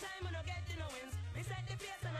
time and no getting no wins. Me set the pace and I